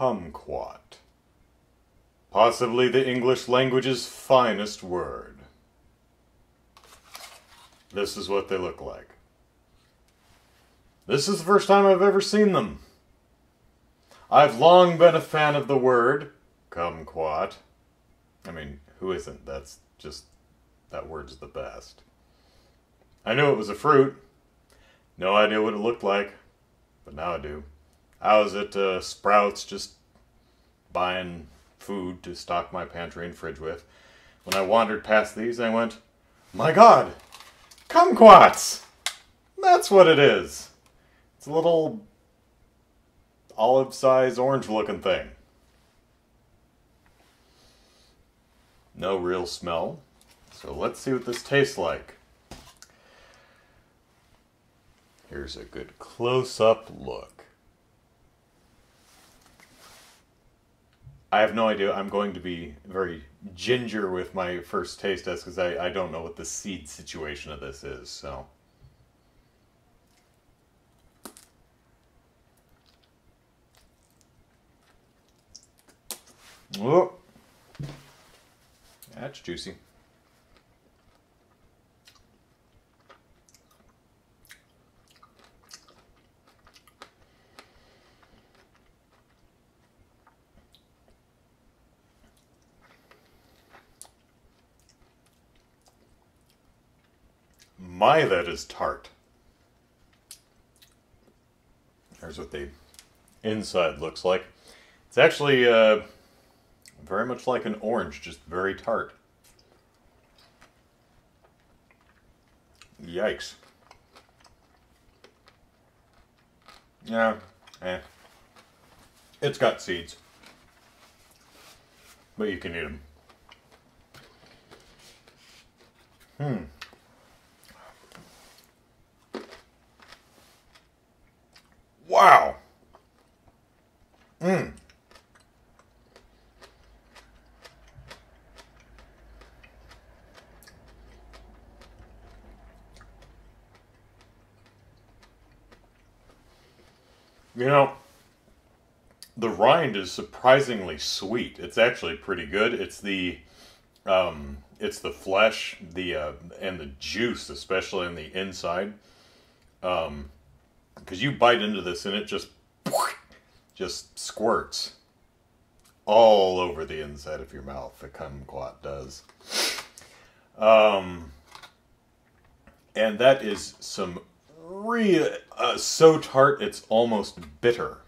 kumquat. Possibly the English language's finest word. This is what they look like. This is the first time I've ever seen them. I've long been a fan of the word kumquat. I mean, who isn't? That's just, that word's the best. I knew it was a fruit. No idea what it looked like, but now I do. I was at uh, Sprouts just buying food to stock my pantry and fridge with. When I wandered past these, I went, My God, kumquats! That's what it is. It's a little olive size orange looking thing. No real smell. So let's see what this tastes like. Here's a good close up look. I have no idea. I'm going to be very ginger with my first taste test because I, I don't know what the seed situation of this is. So. Oh, that's juicy. My, that is tart. Here's what the inside looks like. It's actually uh, very much like an orange, just very tart. Yikes. Yeah, eh. It's got seeds. But you can eat them. Hmm. You know, the rind is surprisingly sweet. It's actually pretty good. It's the um, it's the flesh, the uh, and the juice, especially in the inside. Um, because you bite into this and it just just squirts all over the inside of your mouth. The kumquat does. Um, and that is some real uh, so tart it's almost bitter.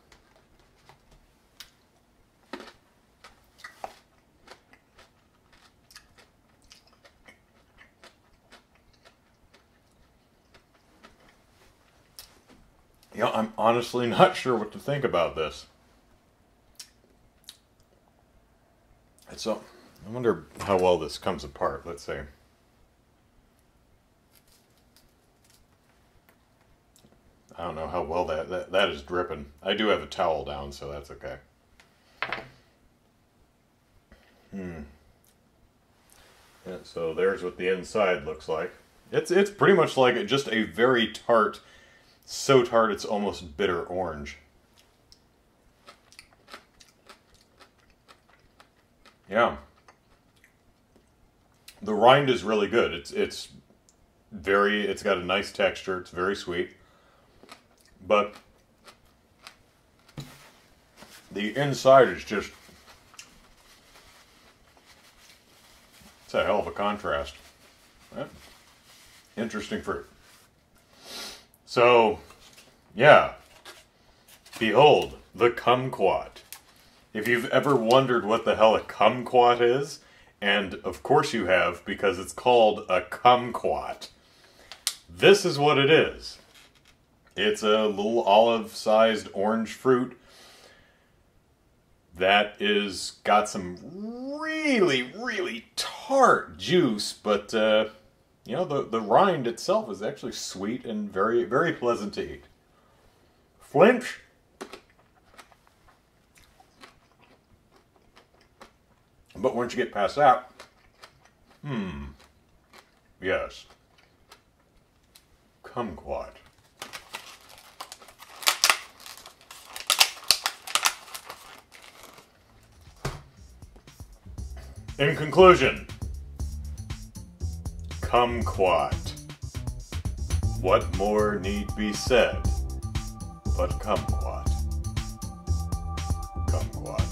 Yeah, I'm honestly not sure what to think about this. So, I wonder how well this comes apart. Let's see. I don't know how well that, that, that is dripping. I do have a towel down, so that's okay. Hmm. So there's what the inside looks like. It's it's pretty much like just a very tart so tart it's almost bitter orange. Yeah. The rind is really good. It's it's very it's got a nice texture. It's very sweet. But the inside is just it's a hell of a contrast. Interesting fruit. So, yeah. Behold, the kumquat. If you've ever wondered what the hell a kumquat is, and of course you have because it's called a kumquat, this is what it is. It's a little olive-sized orange fruit that is got some really, really tart juice, but uh, you know, the, the rind itself is actually sweet and very, very pleasant to eat. Flinch. But once you get past that, hmm, yes, kumquat. In conclusion, kumquat. What more need be said but kumquat? Kumquat.